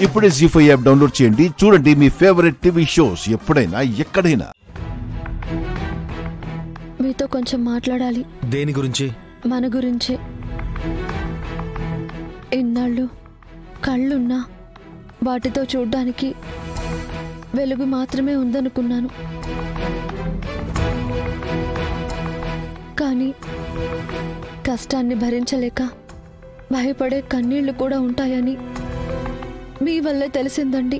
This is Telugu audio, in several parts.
ఇప్పుడే జీ ఫైవ్ యాప్ డౌన్లోడ్ చేయండి. చూడండి మీ ఫేవరెట్ టీవీ షోస్ ఎప్పుడైనా ఎక్కడైనా. మీతో కొంచెం మాట్లాడాలి. దేని గురించి? మన గురించే. ఇన్నాళ్ళు కళ్ళున్నా వాటితో చూడ్డానికి వెలుగు మాత్రమే ఉందనుకున్నాను. కానీ కష్టాన్ని భరించలేక భయపడే కన్నీళ్ళు కూడా ఉంటాయని మీ వల్లే తెలిసిందండి.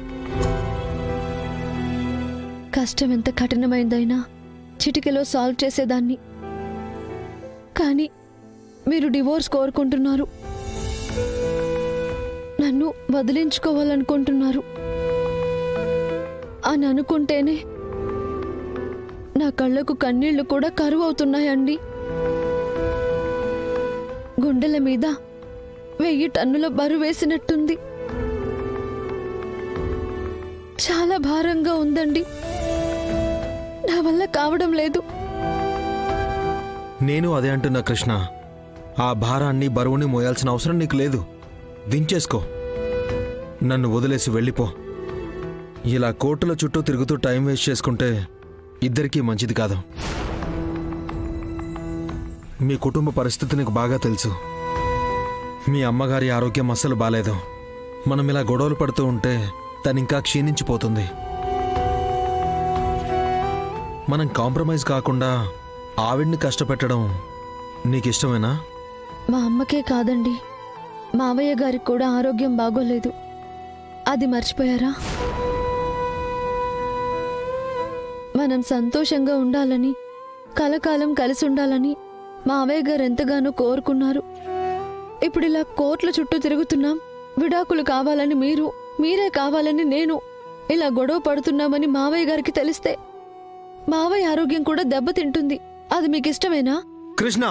కష్టం ఎంత కఠినమైందైనా చిటికెలో సాల్వ్ చేసేదాన్ని. కానీ మీరు డివోర్స్ కోరుకుంటున్నారు. నన్ను వదిలించుకోవాలనుకుంటున్నారు. అని అనుకుంటేనే నా కళ్ళకు కన్నీళ్ళు కూడా కరువు అవుతున్నాయండి గుండెల మీద వెయ్యి టన్నుల బరువు వేసినట్టుంది. చాలా భారంగా ఉందండి. నా వల్ల కావడం లేదు. నేను అదే అంటున్నా కృష్ణ. ఆ భారాన్ని బరువుని మోయాల్సిన అవసరం నీకు లేదు. దించేసుకో. నన్ను వదిలేసి వెళ్ళిపో. ఇలా కోర్టుల చుట్టూ తిరుగుతూ టైం వేస్ట్ చేసుకుంటే ఇద్దరికీ మంచిది కాదు. మీ కుటుంబ పరిస్థితి నీకు బాగా తెలుసు. మీ అమ్మగారి ఆరోగ్యం అస్సలు బాలేదు. మనం ఇలా గొడవలు పడుతూ ఉంటే తను ఇంకా క్షీణించిపోతుంది. మనం కాంప్రమైజ్ కాకుండా ఆవిడ్ని కష్టపెట్టడం నీకు ఇష్టమేనా మా అమ్మకే కాదండి. మావయ్య గారికి కూడా ఆరోగ్యం బాగోలేదు. అది మర్చిపోయారా? మనం సంతోషంగా ఉండాలని కలకాలం కలిసి ఉండాలని మావయ్య గారు ఎంతగానో కోరుకున్నారు. ఇప్పుడు ఇలా కోర్టుల చుట్టూ తిరుగుతున్నాం విడాకులు కావాలని మీరు మీరే కావాలని నేను ఇలా గొడవ పడుతున్నామని మావయ్య గారికి తెలిస్తే మావయ్య ఆరోగ్యం కూడా దెబ్బతింటుంది. అది మీకు ఇష్టమేనా కృష్ణ!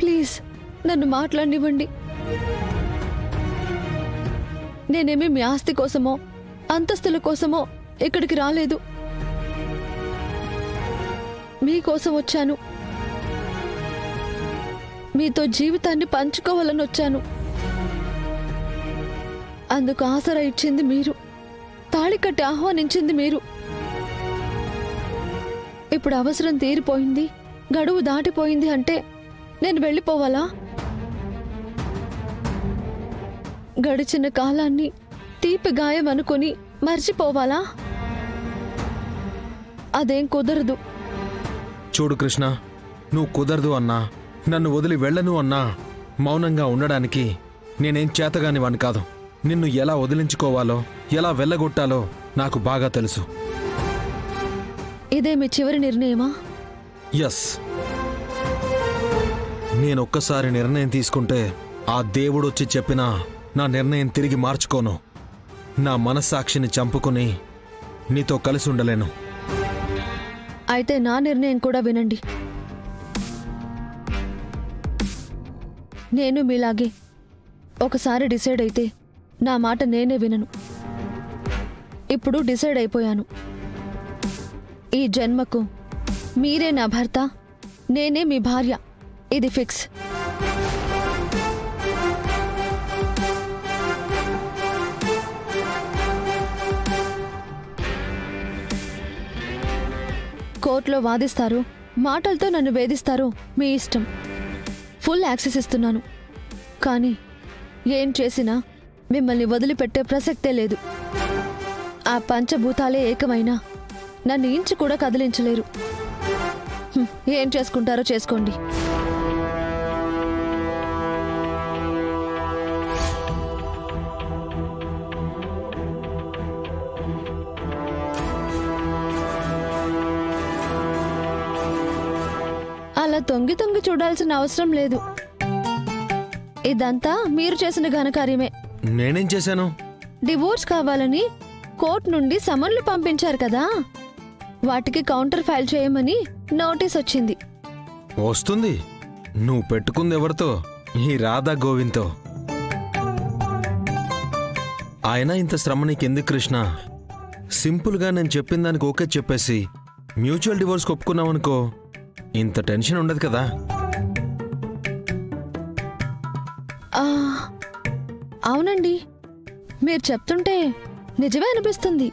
ప్లీజ్ నన్ను మాట్లాడనివ్వండి. నేనేమి మీ ఆస్తి కోసమో అంతస్తుల కోసమో ఇక్కడికి రాలేదు. మీకోసం వచ్చాను. మీతో జీవితాన్ని పంచుకోవాలని వచ్చాను. అందుకు ఆసరా ఇచ్చింది మీరు. తాళి కట్టి ఆహ్వానించింది మీరు. ఇప్పుడు అవసరం తీరిపోయింది గడువు దాటిపోయింది అంటే నేను వెళ్ళిపోవాలా? గడిచిన కాలాన్ని తీపి గాయం అనుకుని మర్చిపోవాలా? అదేం కుదరదు. చూడు కృష్ణ నువ్వు కుదరదు అన్నా. నన్ను వదిలి వెళ్ళను అన్నా మౌనంగా ఉండడానికి నేనేం చేతగాని వాణ్ణి కాదు. నిన్ను ఎలా వదిలించుకోవాలో ఎలా వెళ్ళగొట్టాలో నాకు బాగా తెలుసు. ఇదే మీ చివరి నిర్ణయమా? ఎస్ నేనొక్కసారి నిర్ణయం తీసుకుంటే ఆ దేవుడొచ్చి చెప్పినా నా నిర్ణయం తిరిగి మార్చుకోను. నా మనస్సాక్షిని చంపుకుని నీతో కలిసి ఉండలేను. అయితే నా నిర్ణయం కూడా వినండి. నేను మీలాగే ఒకసారి డిసైడ్ అయితే నా మాట నేనే వినను. ఇప్పుడు డిసైడ్ అయిపోయాను. ఈ జన్మకు మీరే నా భర్త నేనే మీ భార్య. ఇది ఫిక్స్. కోర్టులో వాదిస్తారు మాటలతో నన్ను వేధిస్తారు మీ ఇష్టం. ఫుల్ యాక్సెస్ ఇస్తున్నాను. కానీ ఏం చేసినా మిమ్మల్ని వదిలిపెట్టే ప్రసక్తే లేదు. ఆ పంచభూతాలే ఏకమైనా నన్ను ఇంచు కూడా కదిలించలేరు. ఏం చేసుకుంటారో చేసుకోండి. అలా తొంగి తొంగి చూడాల్సిన అవసరం లేదు. ఇదంతా మీరు చేసిన ఘనకార్యమే. నేనేం చేశాను? డివోర్స్ కావాలని కోర్టు నుండి సమన్లు పంపించారు కదా. వాటికి కౌంటర్ ఫైల్ చేయమని నోటీస్ వచ్చింది. వస్తుంది. నువ్వు పెట్టుకుంది ఎవరితో? ఈ రాధా గోవింద్తో. ఆయన ఇంత శ్రమ నీకెందుకు కృష్ణ? సింపుల్గా నేను చెప్పిన దానికి ఓకే చెప్పేసి మ్యూచువల్ డివోర్స్ ఒప్పుకున్నావనుకో ఇంత టెన్షన్ ఉండదు కదా. అవునండి. మీరు చెప్తుంటే నిజమే అనిపిస్తుంది.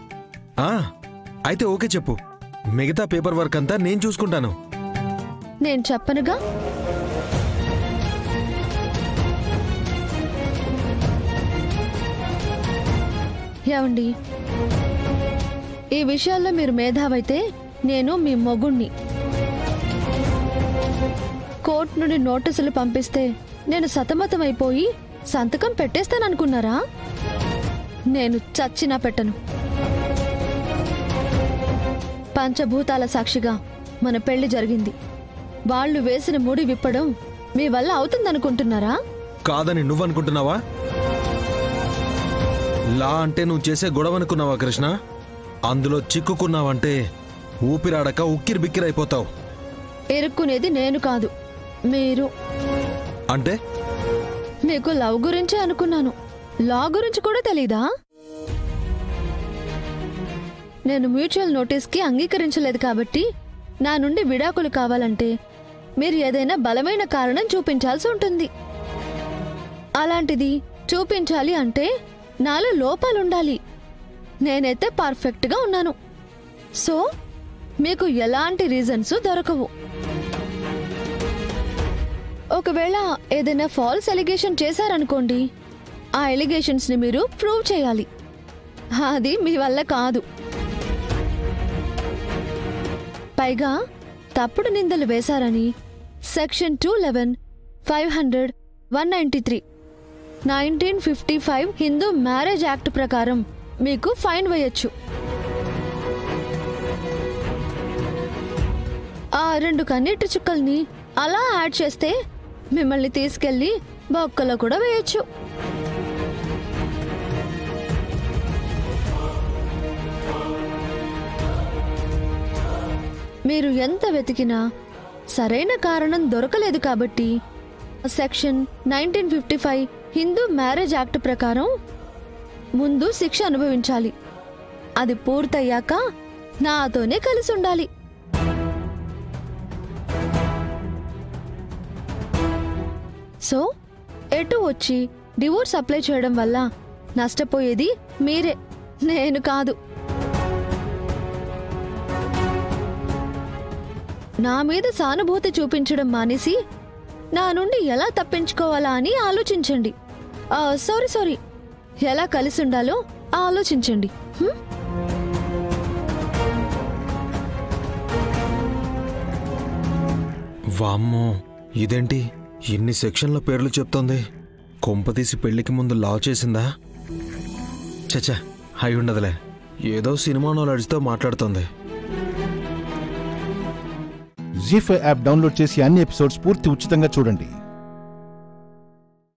అయితే ఓకే చెప్పు. మిగతా పేపర్ వర్క్ అంతా నేను చూసుకుంటాను. నేను చెప్పనుగా? ఏమండి? ఈ విషయాల్లో మీరు మేధావైతే నేను మీ మొగుణ్ణి. కోర్టు నుండి నోటీసులు పంపిస్తే నేను సతమతమైపోయి సంతకం పెట్టేస్తాననుకున్నారా? నేను చచ్చినా పెట్టను. పంచభూతాల సాక్షిగా మన పెళ్ళి జరిగింది. వాళ్ళు వేసిన ముడి విప్పడం మీ వల్ల అవుతుందనుకుంటున్నారా? కాదని నువ్వనుకుంటున్నావా? లా అంటే నువ్వు చేసే గొడవ అనుకున్నావా కృష్ణ? అందులో చిక్కుకున్నావంటే ఊపిరాడక ఉక్కిరి బిక్కిరైపోతావు ఇరుక్కునేది నేను కాదు. మీరు. అంటే? మీకు లవ్ గురించే అనుకున్నాను. లా గురించి కూడా తెలీదా? నేను మ్యూచువల్ నోటీస్కి అంగీకరించలేదు కాబట్టి నా నుండి విడాకులు కావాలంటే మీరు ఏదైనా బలమైన కారణం చూపించాల్సి ఉంటుంది. అలాంటిది చూపించాలి అంటే నాలో లోపాలుండాలి. నేనైతే పర్ఫెక్ట్గా ఉన్నాను. సో మీకు ఎలాంటి రీజన్స్ దొరకవు. ఒకవేళ ఏదైనా ఫాల్స్ ఎలిగేషన్ చేశారనుకోండి ఆ ఎలిగేషన్స్ని మీరు ప్రూవ్ చేయాలి. అది మీ వల్ల కాదు. పైగా తప్పుడు నిందలు వేశారని section two eleven five hundred one ninety three nineteen fifty five Hindu marriage act ప్రకారం మీకు ఫైన్ వేయొచ్చు. రెండు కన్నీటి చుక్కల్ని అలా యాడ్ చేస్తే మిమ్మల్ని తీసుకెళ్ళి బొక్కలో కూడా వేయచ్చు. మీరు ఎంత వెతికినా సరైన కారణం దొరకలేదు కాబట్టి section nineteen fifty five Hindu marriage act ప్రకారం ముందు శిక్ష అనుభవించాలి. అది పూర్తయ్యాక నాతోనే కలిసి ఉండాలి. సో ఎటు వచ్చి డివోర్స్ అప్లై చేయడం వల్ల నష్టపోయేది మీరే. నేను కాదు. నా మీద సానుభూతి చూపించడం మానేసి నా నుండి ఎలా తప్పించుకోవాలా అని ఆలోచించండి. Sorry sorry. ఎలా కలిసి ఉండాలో ఆలోచించండి వామ్మో ఇదేంటి? ఇన్ని సెక్షన్ల పేర్లు చెప్తోంది? కొంపతీసి పెళ్ళికి ముందు లా చేసిందా? చచ్చా అయి ఉండదులే. ఏదో సినిమా నడిచితో మాట్లాడుతోంది. జీ ఫైవ్ యాప్ డౌన్లోడ్ చేసి అన్ని ఎపిసోడ్స్ పూర్తి ఉచితంగా చూడండి.